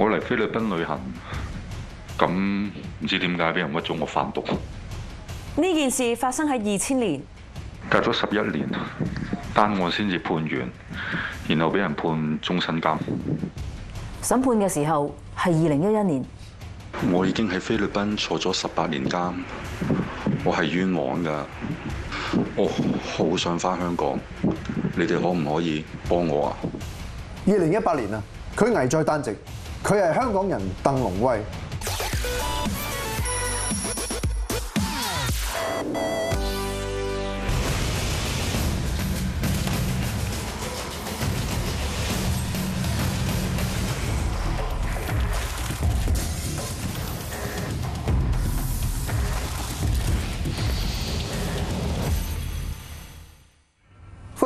我嚟菲律賓旅行，咁唔知點解俾人屈咗我販毒，呢件事發生喺二千年，隔咗十一年，單案先至判完，然後俾人判終身監。審判嘅時候係二零一一年，我已經喺菲律賓坐咗十八年監，我係冤枉㗎，我好想翻香港，你哋可唔可以幫我啊？二零一八年啊，佢危在旦夕，佢係香港人鄧龍威。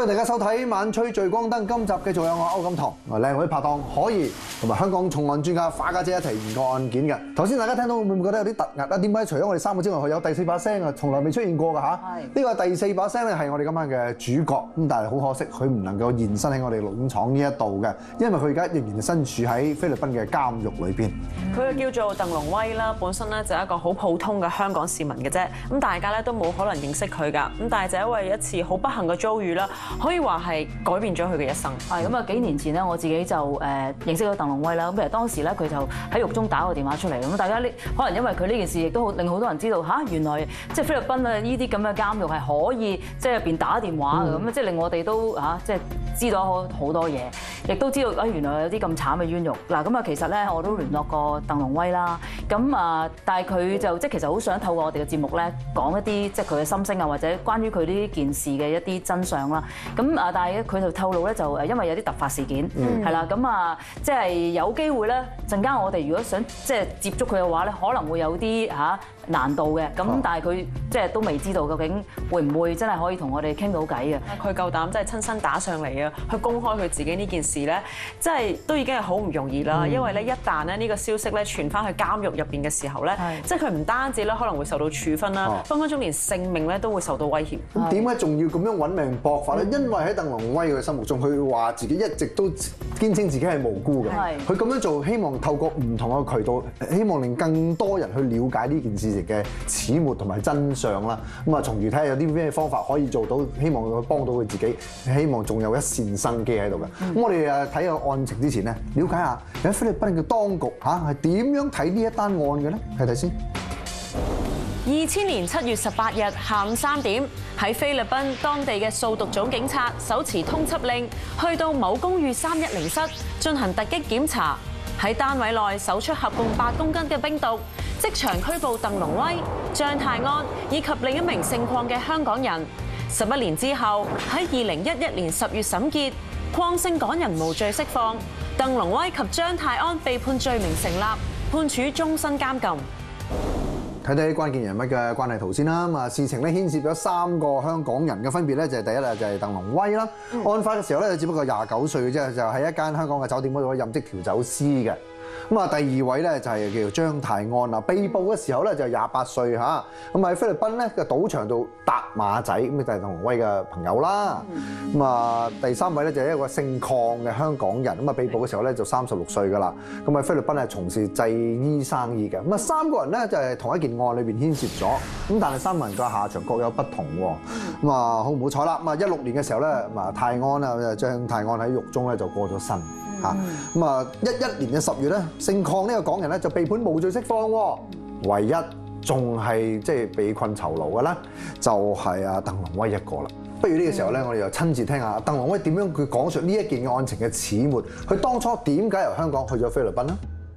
歡迎大家收睇《晚吹聚光燈》，今集繼續有我歐錦棠、我靚女拍檔可以同埋香港重案專家花家姐一齊研究案件嘅。頭先大家聽到會唔會覺得有啲突兀啊？點解除咗我哋三個之外，佢有第四把聲啊？從來未出現過㗎吓。係呢個第四把聲咧係我哋今晚嘅主角，咁但係好可惜佢唔能夠現身喺我哋錄影廠呢一度嘅，因為佢而家仍然身處喺菲律賓嘅監獄裏邊。佢叫做鄧龍威啦，本身咧就係一個好普通嘅香港市民嘅啫，咁大家咧都冇可能認識佢㗎，咁但係就因為一次好不幸嘅遭遇啦，可以話係改變咗佢嘅一生。係咁啊！幾年前咧，我自己就誒認識咗鄧龍威啦。咁其實當時咧，佢就喺獄中打個電話出嚟，咁大家呢可能因為佢呢件事，亦都好令好多人知道吓，原來即係菲律賓啊呢啲咁嘅監獄係可以即係入邊打電話嘅，咁即係令我哋都嚇即係知道好好多嘢，亦都知道啊原來有啲咁慘嘅冤獄。嗱咁啊，其實咧我都聯絡過鄧龍威啦，咁啊，但係佢就即係其實好想透過我哋嘅節目咧講一啲即係佢嘅心聲啊，或者關於佢呢件事嘅一啲真相啦。咁啊，但係佢就透露咧就誒，因為有啲突發事件係啦，咁啊，即係有機會咧陣間我哋如果想即係接觸佢嘅話咧，可能會有啲嚇難度嘅。咁但係佢即係都未知道究竟會唔會真係可以同我哋傾到偈嘅。佢夠膽真係親身打上嚟啊！去公開佢自己呢件事咧，即係都已經係好唔容易啦。因為咧，一旦咧呢個消息咧傳翻去監獄入邊嘅時候咧，即係佢唔單止咧可能會受到處分啦，分分鐘連性命咧都會受到威脅。咁點解仲要咁樣揾命搏法咧？因為喺鄧龍威嘅心目中，佢話自己一直都堅稱自己係無辜嘅。佢咁樣做，希望透過唔同嘅渠道，希望令更多人去了解呢件事情嘅始末同埋真相啦。咁啊，從而睇下有啲咩方法可以做到，希望佢幫到佢自己，希望仲有一線生機喺度嘅。咁我哋誒睇個案情之前咧，了解下喺菲律賓嘅當局嚇係點樣睇呢一單案嘅咧？睇睇先。二千年七月十八日下午三點，喺菲律賓當地嘅掃毒組警察手持通緝令，去到某公寓三一零室進行突擊檢查，喺單位內搜出合共八公斤嘅冰毒，即場拘捕鄧龍威、張泰安以及另一名姓鄺嘅香港人。十一年之後，喺二零一一年十月審結，鄺姓港人無罪釋放，鄧龍威及張泰安被判罪名成立，判處終身監禁。睇睇關鍵人物嘅關係圖先啦。咁啊，事情咧牽涉咗三個香港人嘅分別咧，就係第一咧，就係鄧龍威啦。案發嘅時候咧，只不過廿九歲嘅啫，就喺一間香港嘅酒店嗰度任職調酒師嘅。咁啊，第二位咧就係叫做張泰安啦。被捕嘅時候咧就廿八歲嚇，咁喺菲律賓咧嘅賭場度搭馬仔，咁就係鄧龍威嘅朋友啦。咁啊，第三位咧就係一個姓邝嘅香港人，咁啊被捕嘅時候咧就三十六歲噶啦。咁喺菲律賓係從事製衣生意嘅。咁啊三個人咧就係同一件案裏邊牽涉咗，咁但係三個人嘅下場各有不同喎。咁啊好唔好彩啦？咁啊一六年嘅時候咧，咁啊泰安啊張泰安喺獄中咧就過咗身。嚇咁啊！一一年嘅十月咧，姓鄺呢個港人咧就被判無罪釋放喎，唯一仲係即係被困囚牢嘅咧，就係阿鄧龍威一個啦。不如呢個時候咧，我哋就親自聽下鄧龍威點樣佢講述呢一件案情嘅始末，佢當初點解由香港去咗菲律賓呢？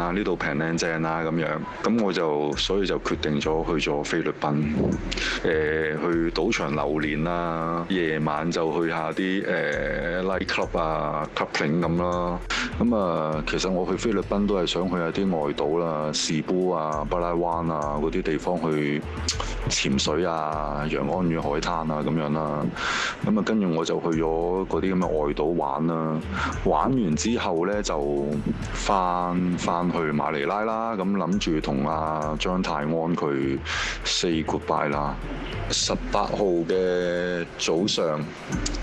啊！呢度平靚正啦咁樣，咁我就所以就決定咗去咗菲律賓，誒、去賭場流連啦，夜晚就去下啲誒 night club 啊 clubbing 咁啦，咁啊其實我去菲律賓都係想去下啲外島啦，士布啊、巴拉灣啊嗰啲地方去潛水啊、陽安与海灘啊咁樣啦，咁啊跟住我就去咗嗰啲咁嘅外島玩啦，玩完之後呢，就翻翻去馬尼拉啦，咁諗住同阿張泰安佢 say goodbye 啦。十八號嘅早上，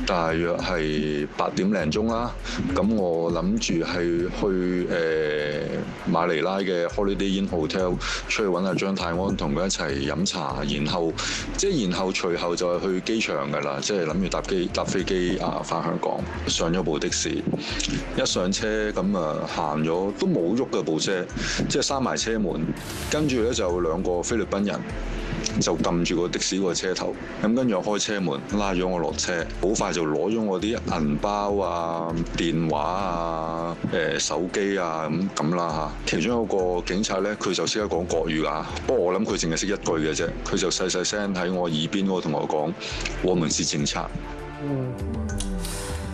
大約係八點零鐘啦。咁我諗住係去誒、呃、馬尼拉嘅 Holiday Inn Hotel 出去揾阿張泰安，同佢一齊飲茶，然後即係然後隨後就係去機場㗎啦，即係諗住搭機搭飛機啊翻香港。上咗部的士，一上車咁啊行咗都冇喐嘅部車，即係閂埋車門，跟住咧就有兩個菲律賓人。就揿住個的士個車頭，咁跟住我開車門拉咗我落車，好快就攞咗我啲銀包啊、電話啊、誒、手機啊咁咁啦吓。其中有個警察呢，佢就識得講國語啊，不過我諗佢淨係識一句嘅啫，佢就細細聲喺我耳邊嗰度同我講：我們是警察。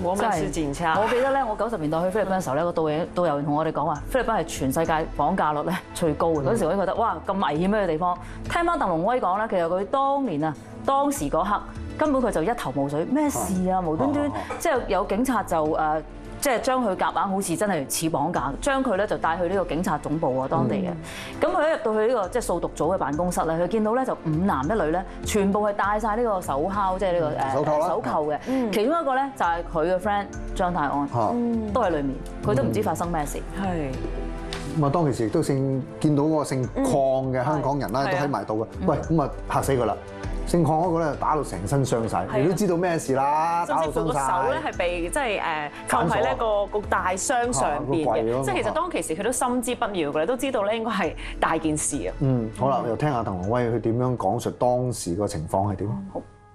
我們是警察。我記得咧，我九十年代去菲律賓嘅時候咧，個導演導遊員同我哋講話，菲律賓係全世界綁架率咧最高嘅。嗰時我已經覺得哇咁危險嘅地方。聽翻鄧龍威講咧，其實佢當年啊，當時嗰刻根本佢就一頭霧水，咩事啊？無端端即係有警察就誒。即係將佢夾硬好似真係似綁架，將佢咧就帶去呢個警察總部啊，當地嘅。咁佢一入到去呢個即係掃毒組嘅辦公室咧，佢見到咧就五男一女咧，全部係戴晒呢個手銬，即係呢個誒手扣嘅。其中一個咧就係佢嘅 friend 張泰安，都喺裏面，佢都唔知發生咩事。係咁啊，當其時亦都姓見到嗰個姓鄺嘅香港人啦，都喺埋度嘅。喂，咁啊嚇死佢啦！姓鄺嗰個咧打到成身傷晒，你都知道咩事啦，打到甚至乎個手咧晒。係被即係誒扣喺呢個個大箱上邊嘅，即係其實當其時佢都心知不妙嘅，都知道咧應該係大件事啊。嗯，好啦，又聽下鄧宏威佢點樣講述當時個情況係點。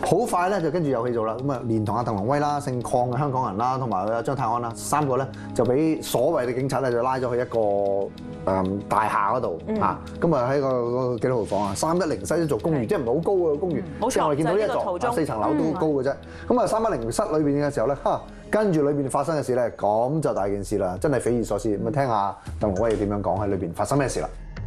好快咧就跟住有戲做啦，咁啊連同阿鄧龍威啦、姓鄺嘅香港人啦，同埋阿張泰安啦，三個咧就俾所謂嘅警察咧就拉咗去一個誒大廈嗰度嚇，咁啊喺個幾多號房啊？三一零室一座公寓，即係唔係好高嘅公寓，冇錯即係我哋見到呢一座啊四層樓都高嘅啫。咁啊三一零室裏邊嘅時候咧，嚇跟住裏邊發生嘅事咧，咁就大件事啦，真係匪夷所思。咁啊聽下鄧龍威點樣講喺裏邊發生咩事啦。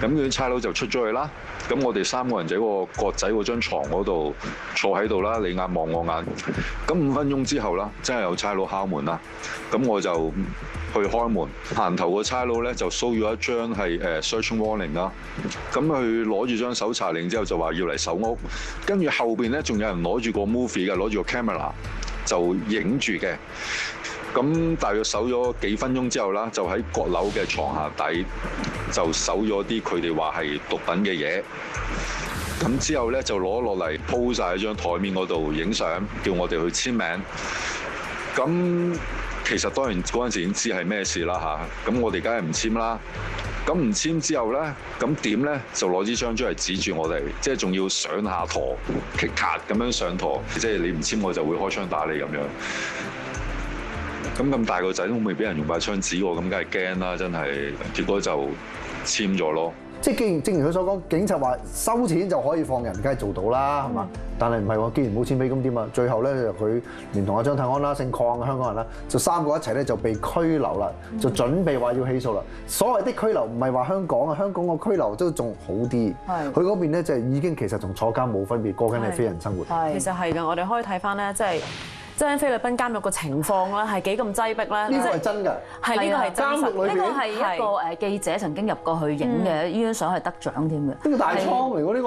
咁嗰啲差佬就出咗去啦。咁我哋三個人就喺個角仔嗰張床嗰度坐喺度啦，你眼望我眼。咁五分鐘之後啦，真係有差佬敲門啦。咁我就去開門，行頭個差佬咧就 show 咗一張係誒 search warning 啦。咁佢攞住張搜查令之後就話要嚟搜屋，跟住後邊咧仲有人攞住個 movie 嘅，攞住個 camera 就影住嘅。咁大約搜咗幾分鐘之後啦，就喺閣樓嘅床下底就搜咗啲佢哋話係毒品嘅嘢。咁之後咧就攞落嚟鋪晒喺張台面嗰度影相，叫我哋去簽名。咁其實當然嗰陣時已經知係咩事啦吓，咁我哋梗係唔簽啦。咁唔簽之後咧，咁點咧就攞支槍出嚟指住我哋，即係仲要上下陀，棘卡咁樣上陀，即係你唔簽我就會開槍打你咁樣。咁咁大個仔都未俾人用把槍指我，咁梗係驚啦，真係。結果就簽咗咯。即係既然正如佢所講，警察話收錢就可以放人，梗係做到啦，係嘛？但係唔係喎，既然冇錢俾咁點啊？最後咧就佢連同阿張泰安啦、姓邝嘅香港人啦，就三個一齊咧就被拘留啦，就準備話要起訴啦。所謂的拘留唔係話香港啊，香港個拘留都仲好啲。係佢嗰邊咧就係已經其實同坐監冇分別，過緊係非人生活。係其實係㗎，我哋可以睇翻咧，即係即係菲律賓監獄個情況咧，係幾咁擠迫咧。呢個係真㗎。係呢個係真實監獄裏邊呢個係一個誒記者曾經入過去影嘅，呢張相係得獎添嘅。呢個大倉嚟㗎，呢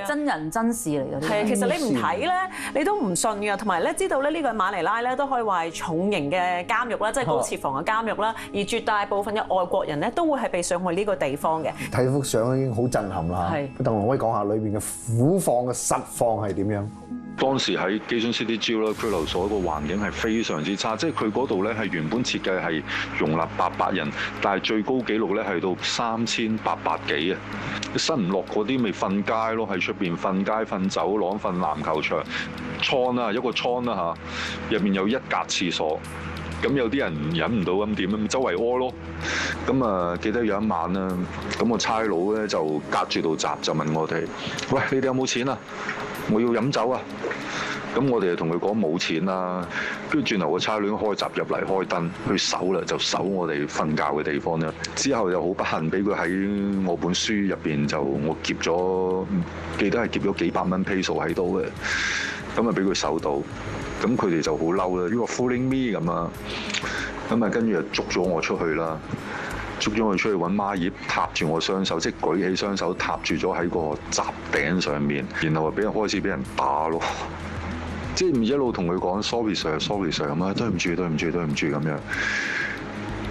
個真人真事嚟嘅。呢個係，其實你唔睇咧，你都唔信㗎。同埋咧，知道咧呢個馬尼拉咧都可以話係重型嘅監獄啦，即係高設防嘅監獄啦。而絕大部分嘅外國人咧都會係被上去呢個地方嘅。睇幅相已經好震撼啦。係鄧龍威講下裏邊嘅苦況嘅實況係點樣？當時喺基辛 City Jail 啦拘留所個環境係非常之差，即係佢嗰度咧係原本設計係容納八百人，但係最高紀錄咧係到三千八百幾啊！新唔落嗰啲咪瞓街咯，喺出邊瞓街、瞓走廊、瞓籃球場，倉啦一個倉啦嚇，入面有一格廁所。咁有啲人忍唔到咁點啊？周圍屙咯。咁啊，記得有一晚啦，咁個差佬咧就隔住道閘就問我哋：喂，你哋有冇錢啊？我要飲酒啊！咁我哋就同佢講冇錢啦，跟住轉頭個差佬開閘入嚟開燈去搜啦，就搜我哋瞓覺嘅地方啦。之後又好不幸俾佢喺我本書入邊就我劫咗，記得係劫咗幾百蚊 p 喺度嘅，咁啊俾佢搜到，咁佢哋就好嬲啦，呢個 fooling me 咁啊，咁啊跟住就捉咗我出去啦。捉咗我出去揾孖葉踏住我雙手，即係舉起雙手踏住咗喺個閘頂上面，然後啊俾人開始俾人打咯，即係唔一路同佢講 sorry sir，sorry sir 咁啊，對唔住對唔住對唔住咁樣。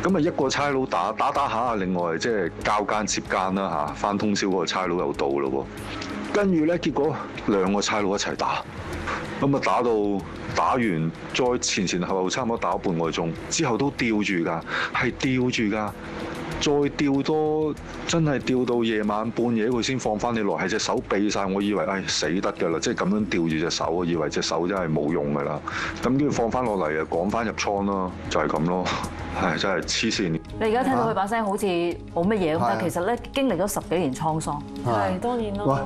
咁啊一個差佬打打打下，另外即係交間接間啦嚇，翻通宵嗰個差佬又到咯喎，跟住咧結果兩個差佬一齊打，咁啊打到打完再前前後後差唔多打半個鐘，之後都吊住㗎，係吊住㗎。再吊多，真係吊到夜晚半夜佢先放翻你落，係隻手痹晒。我以為唉、死得㗎啦，即係咁樣吊住隻手，我以為隻手真係冇用㗎啦。咁跟住放翻落嚟啊，趕翻入倉咯，就係咁咯。唉，真係黐線。你而家聽到佢把聲好似冇乜嘢咁，但係其實咧經歷咗十幾年滄桑。係當然喂咯。，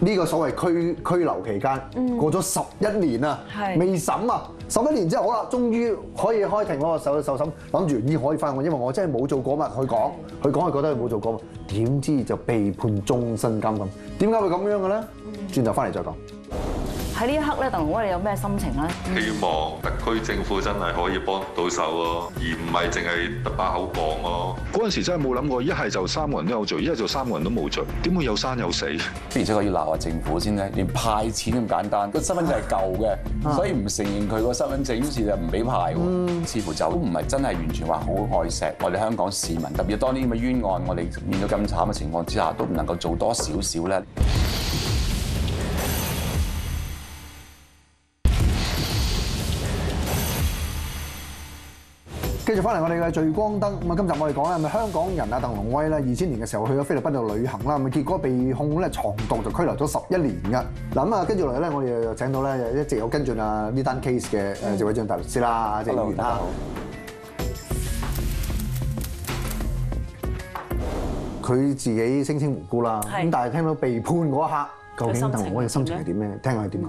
呢個所謂拘拘留期間過咗十一年啊，係未審啊，十一年之後好啦，終於可以開庭咯，受受審，諗住咦可以翻案，因為我真係冇做過嘛，佢講，佢講係覺得佢冇做過嘛，點知就被判終身監禁，點解會咁樣嘅咧？轉頭翻嚟再講。喺呢一刻咧，鄧龍威你有咩心情咧？希望特區政府真係可以幫到手咯，而唔係淨係得把口講咯。嗰陣時真係冇諗過，一係就三個人都有罪，一係就三個人都冇罪，點會有生有死？而且我要鬧下政府先咧，連派錢咁簡單，個身份證係舊嘅，所以唔承認佢個身份證，於是就唔俾派喎。似乎就唔係真係完全話好愛錫我哋香港市民，特別當呢啲咁嘅冤案，我哋面對咁慘嘅情況之下，都唔能夠做多少少咧。繼續翻嚟我哋嘅聚光燈，咁啊今集我哋講咧，係咪香港人啊鄧龍威咧，二千年嘅時候去咗菲律賓度旅行啦，咁啊結果被控咧藏毒就拘留咗十一年嘅。嗱咁啊跟住落嚟咧，我哋又請到咧一直有跟進啊呢單 case 嘅誒謝偉俊大律師啦，謝議員啦。佢自己聲稱無辜啦，咁但係聽到被判嗰一刻，究竟鄧龍威嘅心情係點咧？聽下佢點講。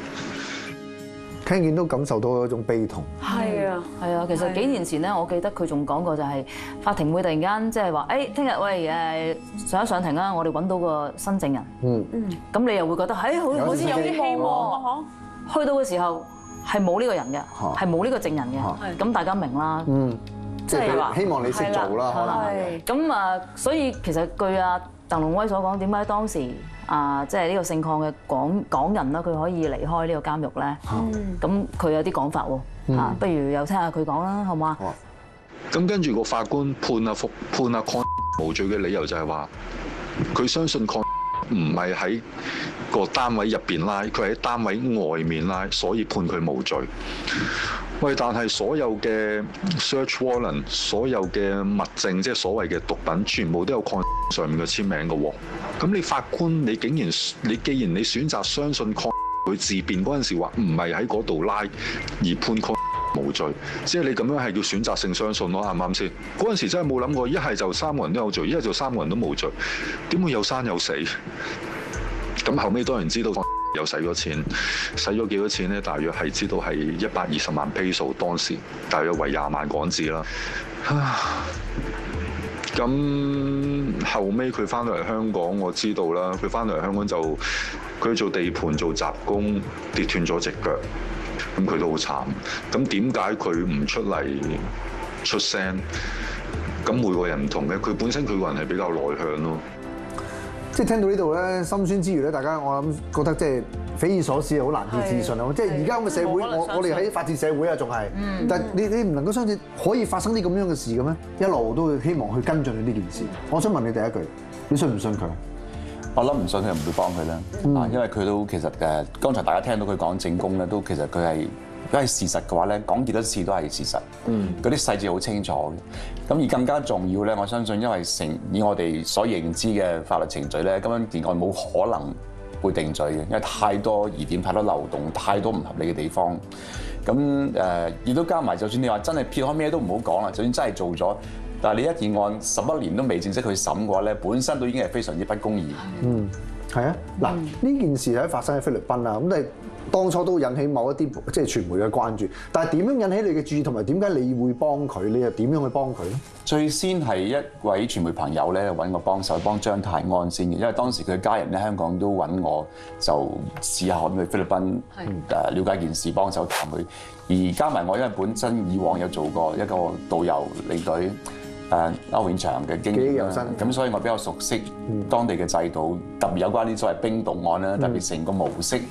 聽見都感受到一種悲痛。係啊，係啊，其實幾年前咧，我記得佢仲講過就係法庭會突然間即係話，誒聽日喂誒上一上庭啦，我哋揾到個新證人，嗯。嗯，咁你又會覺得，誒好好似有啲希望。啊！去到嘅時候係冇呢個人嘅，嚇。係冇呢個證人嘅，咁大家明啦。嗯，即係話希望你識做啦，可能。咁啊，所以其實據阿鄧龍威所講，點解當時啊，即係呢個姓抗嘅港港人啦，佢可以離開呢個監獄咧？咁佢有啲講法喎，嚇，不如又聽下佢講啦，好唔？好啊咁跟住個法官判阿福判阿鄺無罪嘅理由就係話，佢相信鄺唔係喺個單位入邊拉，佢喺單位外面拉，所以判佢無罪。喂，但係所有嘅 search warrant，所有嘅物證，即係所謂嘅毒品，全部都有 con 上面嘅簽名嘅喎。咁你法官，你竟然你既然你選擇相信 con 佢自辯嗰陣時話唔係喺嗰度拉而判 con 無罪，即係你咁樣係叫選擇性相信咯，啱唔啱先？嗰陣時真係冇諗過，一係就三個人都有罪，一係就三個人都冇罪，點會有生有死？咁後尾當然知道又使咗錢，使咗幾多錢呢？大約係知道係一百二十萬 peso，當時大約為廿萬港紙啦。咁後尾佢翻到嚟香港，我知道啦。佢翻到嚟香港就佢做地盤做雜工，跌斷咗隻腳，咁佢都好慘。咁點解佢唔出嚟出聲？咁每個人唔同嘅，佢本身佢個人係比較內向咯。即係聽到呢度咧，心酸之餘咧，大家我諗覺得即係匪夷所思，好難以置信啊！即係而家咁嘅社會，我我哋喺法治社會啊，仲係，但係你你唔能夠相信可以發生啲咁樣嘅事嘅咩？一路都會希望去跟進佢呢件事。我想問你第一句，你信唔信佢？我諗唔信佢唔會幫佢啦，啊，因為佢都其實誒，剛才大家聽到佢講證供咧，都其實佢係如果係事實嘅話咧，講幾多次都係事實，嗰啲細節好清楚嘅。咁而更加重要咧，我相信因為成以我哋所認知嘅法律程序咧，咁樣件案冇可能會定罪嘅，因為太多疑點、太多漏洞、太多唔合理嘅地方。咁誒，亦都加埋，就算你話真係撇開咩都唔好講啦，就算真係做咗。但係你一件案十一年都未正式去審嘅話咧，本身都已經係非常之不公義。嗯係啊，嗱呢件事喺發生喺菲律賓啦，咁你當初都引起某一啲即係傳媒嘅關注，但係點樣引起你嘅注意，同埋點解你會幫佢？你又點樣去幫佢咧？最先係一位傳媒朋友咧揾我幫手幫張泰安先嘅，因為當時佢嘅家人咧香港都揾我，就試下可唔可以去菲律賓誒了解件事，幫手談佢。而加埋我因為本身以往有做過一個導遊領隊誒歐永祥嘅經驗咁所以我比較熟悉當地嘅制度，特別有關啲所謂冰毒案啦，特別成個模式。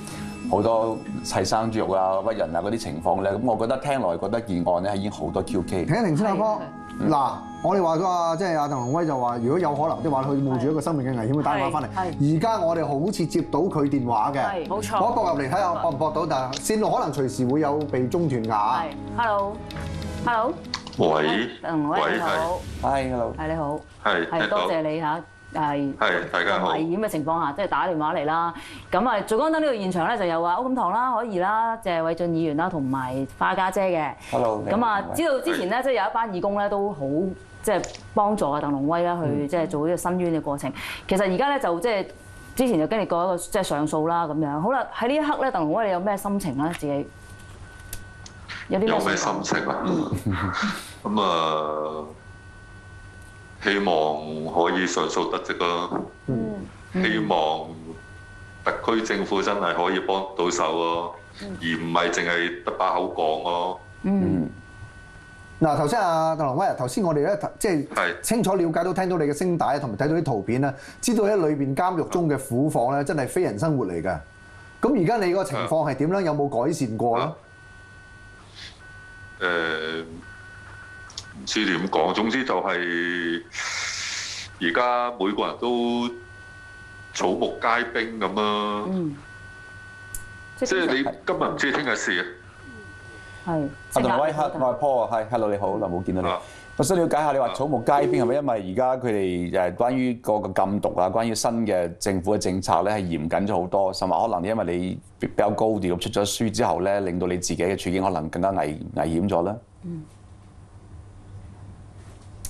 好多砌生豬肉啊、屈人啊嗰啲情況咧，咁我覺得聽落去覺得件案咧已經好多 QK。停一停先，阿哥。嗱，我哋話咗啊，即係阿鄧龍威就話，如果有可能的話，佢冒住一個生命嘅危險去打電話翻嚟。而家我哋好似接到佢電話嘅，係冇錯。我駁入嚟睇下駁唔駁到，但係線路可能隨時會有被中斷㗎。係，hello，hello，喂，鄧威喂你好，Hi，hello。係。你好，係係多謝你嚇，係係大家好危險嘅情況下，即係打電話嚟啦。咁啊，聚光燈呢個現場咧就有啊，歐錦棠啦、可怡啦、謝偉俊議員啦，同埋花家姐嘅。Hello，咁啊，知道之前咧，即係有一班義工咧都好即係幫助啊鄧龍威啦，去即係做呢個申冤嘅過程。其實而家咧就即係之前就經歷過一個即係上訴啦咁樣。好啦，喺呢一刻咧，鄧龍威你有咩心情咧？自己有啲咩心情啊？咁啊，希望可以上訴得直啦。希望特區政府真係可以幫到手咯，而唔係淨係得把口講咯。嗯嗱，頭先阿鄧龍威啊，頭先我哋咧即係係清楚了解到聽到你嘅聲帶，同埋睇到啲圖片啦，知道喺裏邊監獄中嘅苦況咧，真係非人生活嚟㗎。咁而家你個情況係點咧？有冇改善過咧啊？誒唔知點講，總之就係而家每個人都草木皆兵咁啊！嗯，即係你今日唔知聽日事啊！係阿鄧威克，我係 Paul 啊，係，hello 你好，耐冇見到你啊。我想了解下，你話草木皆兵係咪因為而家佢哋誒關於嗰個禁毒啊，關於新嘅政府嘅政策咧係嚴謹咗好多，甚至可能因為你比較高調咁出咗書之後咧，令到你自己嘅處境可能更加危危險咗咧？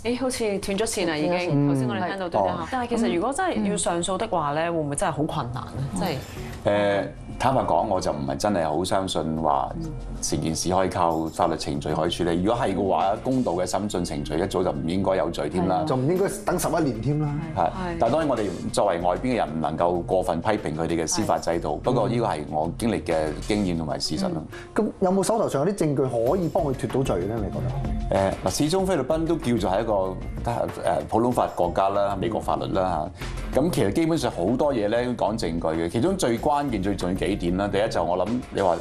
誒，好似斷咗線啦，已經。頭先我哋聽到斷咗哦線，但係其實如果真係要上訴的話咧，會唔會真係好困難咧？即係誒坦白講，我就唔係真係好相信話成件事可以靠法律程序可以處理。如果係嘅話，公道嘅審訊程序一早就唔應該有罪添啦。就唔應該等十一年添啦。係，但係當然我哋作為外邊嘅人唔能夠過分批評佢哋嘅司法制度。不過呢個係我經歷嘅經驗同埋事實咯。咁有冇手頭上有啲證據可以幫佢脱到罪咧？你覺得？誒嗱，始終菲律賓都叫做係一個誒普通法國家啦，美國法律啦嚇。咁其實基本上好多嘢咧講證據嘅，其中最關鍵最重要幾點啦。第一就我諗你話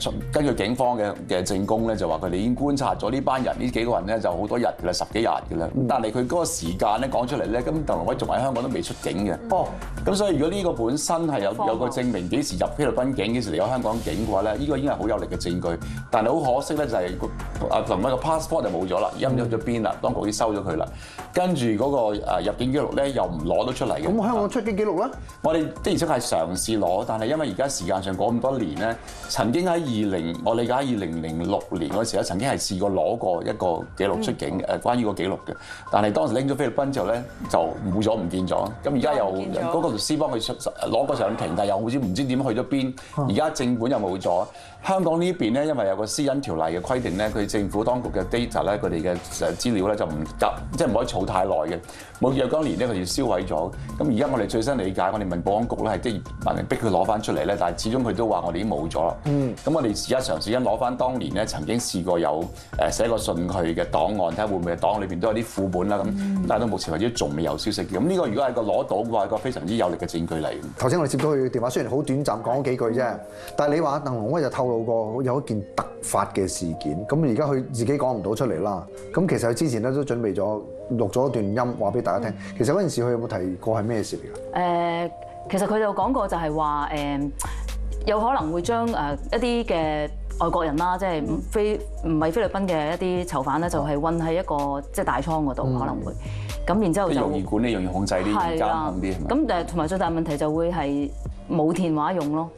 誒根據警方嘅嘅證供咧，就話佢哋已經觀察咗呢班人呢幾個人咧就好多日㗎啦，十幾日嘅啦。但係佢嗰個時間咧講出嚟咧，咁鄧龍威仲喺香港都未出境嘅。哦，咁所以如果呢個本身係有有個證明幾時入菲律賓境，幾時離開香港境嘅話咧，呢個已經係好有力嘅證據。但係好可惜咧，就係個啊鄧威個 passport 就冇咗啦，陰咗咗邊啦，當局已經收咗佢啦。跟住嗰個誒入境記錄咧又唔攞到出嚟嘅。咁香港出境記錄咧？我哋的而且確係嘗試攞，但係因為而家時間上過咁多年咧，曾經喺二零我理解二零零六年嗰時咧，曾經係試過攞過一個記錄出境誒，關於個記錄嘅。但係當時拎咗菲律賓之後咧，就冇咗唔見咗。咁而家又嗰個律師幫佢攞個上庭，但係又好似唔知點去咗邊。而家正本又冇咗。香港呢邊咧，因為有個私隱條例嘅規定咧，佢政府當局嘅 data 咧，佢哋嘅誒資料咧就唔得，即係唔可以儲太耐嘅。冇若干年咧，佢哋銷毀咗。咁而家我哋最新理解，我哋問保安局咧係即係問人逼佢攞翻出嚟咧，但係始終佢都話我哋已經冇咗啦。嗯。咁我哋而家嘗試緊攞翻當年咧曾經試過有誒寫過信佢嘅檔案，睇下會唔會檔案裏邊都有啲副本啦咁。但係到目前為止仲未有消息嘅。咁呢個如果係個攞到嘅話，係個非常之有力嘅證據嚟。頭先我哋接到佢電話，雖然好短暫講咗幾句啫，但係你話鄧龍威就透露過有一件突發嘅事件，咁而家佢自己講唔到出嚟啦。咁其實佢之前咧都準備咗錄咗一段音話俾大家聽。其實嗰陣時佢有冇提過係咩事嚟㗎？誒，其實佢就講過就係話誒，有可能會將誒一啲嘅外國人啦，即係唔非唔係菲律賓嘅一啲囚犯咧，就係韞喺一個即係大倉嗰度可能會。咁然之後就容易管理、容易控制啲、監係啦控啲？咁誒，同埋最大問題就會係冇電話用咯。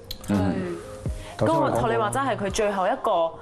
頭先我講過嗰個學你話真係佢最後一個，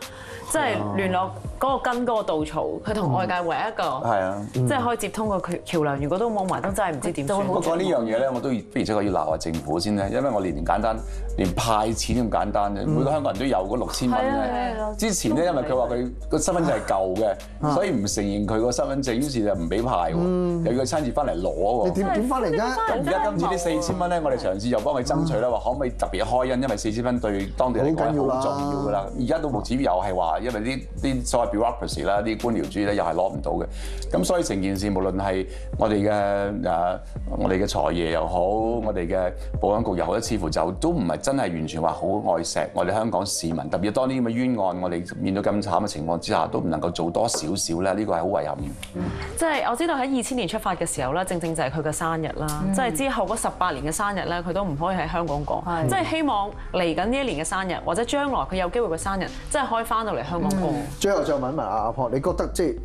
即係聯絡嗰個根嗰個稻草，佢同外界唯一一個，係啊。即係可以接通個橋橋梁。如果都冇埋，都真係唔知點算。不過呢樣嘢咧，我都不如即係要鬧下政府先咧，因為我年年簡單，連派錢咁簡單啫，每個香港人都有嗰六千蚊咧啊。之前咧，因為佢話佢個身份證係舊嘅，所以唔承認佢個身份證，於是就唔俾派喎，又要佢親自翻嚟攞喎。你點點翻嚟啫？咁而家今次呢四千蚊咧，我哋嘗試又幫佢爭取啦，話可唔可以特別開恩，因為四千蚊對當地嚟講好重要噶啦。而家到目前又係話，因為啲啲所謂 bureaucracy 啦，啲官僚主義咧又係攞唔到嘅。咁所以成件事無論係我哋嘅誒，我哋嘅財爺又好，我哋嘅保安局又好，似乎就都唔係真係完全話好愛錫我哋香港市民，特別當啲咁嘅冤案，我哋面對咁慘嘅情況之下，都唔能夠做多少少咧，呢個係好遺憾嘅。即係我知道喺二千年出發嘅時候咧，正正就係佢嘅生日啦。即係之後嗰十八年嘅生日咧，佢都唔可以喺香港過。即係希望嚟緊呢一年嘅生日，或者將來佢有機會嘅生日，即係可以翻到嚟香港過。最後再問一問阿阿婆，你覺得即係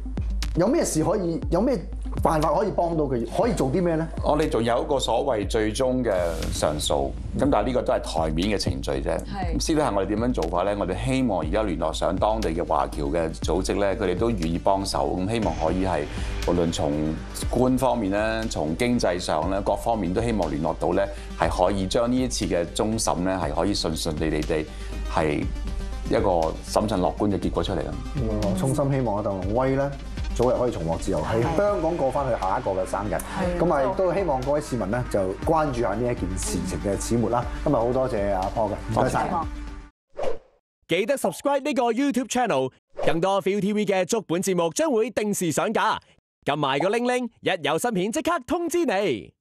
有咩事可以有咩辦法可以幫到佢？可以做啲咩咧？我哋仲有一個所謂最終嘅上訴，咁但係呢個都係台面嘅程序啫。係私底下我哋點樣做法咧？我哋希望而家聯絡上當地嘅華僑嘅組織咧，佢哋都願意幫手，咁希望可以係無論從官方面咧，從經濟上咧，各方面都希望聯絡到咧，係可以將呢一次嘅終審咧，係可以順順利利地係一個審慎樂觀嘅結果出嚟啦。我衷心希望阿鄧龍威咧早日可以重獲自由，喺香港過翻去下一個嘅生日。咁啊，亦都希望各位市民咧就關注下呢一件事情嘅始末啦。今日好多謝阿婆嘅，唔該晒。記得 subscribe 呢個 YouTube channel，更多 ViuTV 嘅足本節目將會定時上架。撳埋個鈴鈴，一有新片即刻通知你。